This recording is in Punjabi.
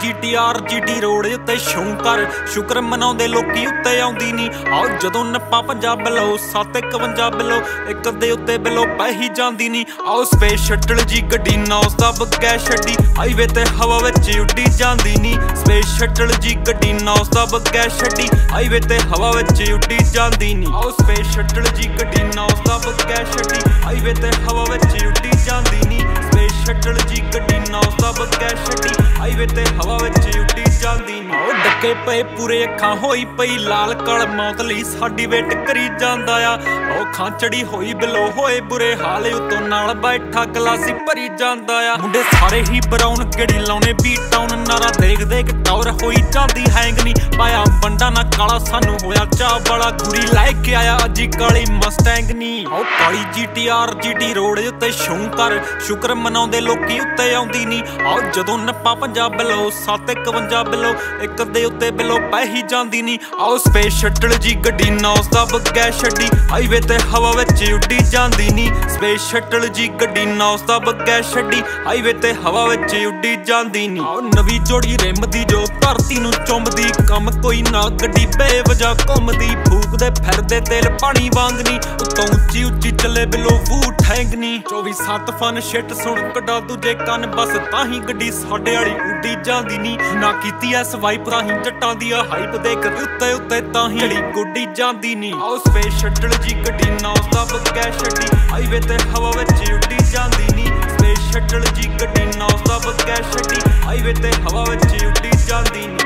ਜੀਟੀਆਰ, ਜੀਟੀ ਰੋਡ ਉੱਤੇ ਸ਼ੌਂ ਸ਼ੁਕਰ ਮਨਾਉਂਦੇ ਲੋਕੀ ਉੱਤੇ ਆਉਂਦੀ ਨਹੀਂ ਆਓ ਜਦੋਂ ਨੱਪਾ ਪੰਜਾਬ ਬਲੋ 751 ਬਲੋ ਇੱਕ ਦੇ ਉੱਤੇ ਬਲੋ ਪੈ ਜਾਂਦੀ ਨਹੀਂ ਆਓ ਸਪੇਸ ਸ਼ਟਲ ਜੀ ਗੱਡੀ ਨੌਸ ਦਾ ਬੱਗੈ ਛੱਡੀ। ਹਾਈਵੇ ਤੇ ਹਵਾ ਵਿੱਚ ਉੱਡੀ ਜਾਂਦੀ ਨਹੀਂ ਸਪੇਸ ਸ਼ਟਲ ਜੀ ਗੱਡੀ ਨੌਸ ਦਾ ਬੱਗੈ ਛੱਡੀ। ਹਾਈਵੇ ਤੇ ਹਵਾ ਵਿੱਚ ਉੱਡੀ ਜਾਂਦੀ ਨਹੀਂ ਆਓ ਸਪੇਸ ਸ਼ਟਲ ਜੀ ਗੱਡੀ ਨੌਸ ਦਾ ਬੱਗੈ ਛੱਡੀ। ਹਾਈਵੇ ਤੇ ਹਵਾ ਵਿੱਚ ਉੱਡੀ ਜਾਂਦੀ ਨਹੀਂ ਸ਼ਟਲ ਜੀ ਗੱਡੀ ਨੌਸ ਦਾ ਬੱਗੈ ਹਾਈਵੇ ਤੇ ਹਵਾ ਵਿੱਚ ਉੱਡੀ ਜਾਂਦੀ ਨਹੀਂ ਉਹ ਡੱਕੇ ਪਏ ਪੂਰੇ ਅੱਖਾਂ, ਹੋਈ ਪਈ ਲਾਲ ਕਲ। ਮੌਤ ਲਈ ਸਾਡੀ ਵੇਟ ਕਰੀ ਜਾਂਦਾ ਆ। ਉਹ ਖਾਂਚੜੀ ਹੋਈ ਬਿਲੋ, ਹੋਏ ਬੁਰੇ ਹਾਲ। ਉਤੋਂ ਨਾਲ ਬੈਠਾ ਗਲਾਸੀ ਭਰੀ ਜਾਂਦਾ ਆ। ਮੁੰਡੇ ਸਾਰੇ ਹੀ ਬਰਾਉਨ ਗੜੀ ਲਾਉਣੇ ਬੀ ਟਾਊਨ ਨਾਰਾ ਦੇਖ ਦੇਖ ਟੌਰ ਹੋਈ ਜਾਂਦੀ ਹੈਂਗ ਨਹੀਂ ਪਾਇਆ ਬੰਡਾ ਨਾ ਕਾਲਾ, ਸਾਨੂੰ ਹੋਇਆ ਚਾਹ ਵਾਲਾ। ਗੁਰੀ ਲੈ ਕੇ ਆਇਆ, ਅਜੀ ਕਾਲੀ ਮਸਤ ਨਹੀਂ ਉਹ ਕਾਲੀ ਜੀਟੀਆਰ, ਜੀਟੀ ਰੋਡ ਉੱਤੇ ਸ਼ੌਂ ਸ਼ੁਕਰ ਮਨਾਉਂਦੇ ਲੋਕੀ ਉੱਤੇ ਆਉਂਦੀ ਨਹੀਂ ਆਓ ਜਦੋਂ ਨੱਪਾ ਪੰਜਾਬ ਬਲੋ 751 ਬਲੋ ਇੱਕ ਦੇ ਉੱਤੇ ਬਲੋ ਪੈ ਹੀ ਜਾਂਦੀ ਨਹੀਂ ਆਓ ਸਪੇਸ ਸ਼ਟਲ ਜੀ ਗੱਡੀ ਨੌਸ ਦਾ ਬੱਗੈ ਛੱਡੀ। ਹਾਈਵੇ ਤੇ ਹਵਾ ਵਿੱਚ ਉੱਡੀ ਜਾਂਦੀ ਨਹੀਂ ਸਪੇਸ ਸ਼ਟਲ ਜੀ ਗੱਡੀ ਨੌਸ ਦਾ ਬੱਗੈ ਛੱਡੀ। ਹਾਈਵੇ ਤੇ ਹਵਾ ਵਿੱਚ ਉੱਡੀ ਜਾਂਦੀ ਨਹੀਂ ਆਓ ਨਵੀਂ ਜੋੜੀ ਰਿਮ ਦੀ ਜੋ ਧਰਤੀ ਨੂੰ ਚੁੰਮਦੀ, ਕੰਮ ਕੋਈ ਨਾ ਗੱਡੀ ਬੇਵਜਾ ਘੁੰਮਦੀ, ਫੂਕਦੇ, ਫਿਰਦੇ, ਤੇਲ ਪਾਣੀ ਵਾਂਗਨੀ ਉਤੋਂ ਉੱਚੀ ਉੱਚੀ ਚੱਲੇ ਬਿਲੋ ਵੂ ਠੈਂਗਨੀ 24 7 ਫਨ ਸ਼ਿਟ ਸੁਣ ਕੱਢਾ ਦੂਜੇ ਕੰਨ, ਬਸ ਤਾਂ ਹੀ ਗੱਡੀ ਸਾਡੇ ਵਾਲੀ ਉੱਡੀ ਜਾਂਦੀ ਨਹੀਂ ਨਾ ਕੀਤੀ ਐ ਸਵਾਈਪ ਰਾਹੀਂ ਜੱਟਾਂ ਦੀ ਹਾਈਪ ਦੇਖ ਉੱਤੇ ਉੱਤੇ ਤਾਂ ਹੀ ਜਿਹੜੀ ਗੁੱਡੀ ਜਾਂਦੀ ਨਹੀਂ ਆਓ ਸਪੇਸ ਸ਼ਟਲ ਜੀ ਗੱਡੀ ਨੌਸ ਦਾ ਬੱਗੈ ਛੱਡੀ। ਹਾਈਵੇ ਤੇ ਹਵਾ ਵਿੱਚ ਉੱਡੀ ਜਾਂਦੀ ਨਹੀਂ ਸਪੇਸ ਸ਼ਟਲ ਜੀ ਗੱਡੀ ਨੌਸ ਦਾ ਬੱਗੈ ਛੱਡੀ। ਹਾਈਵੇ ਤੇ ਹਵਾ ਵਿੱਚ ਉੱਡੀ ਜਾਂਦੀ ਨਹੀਂ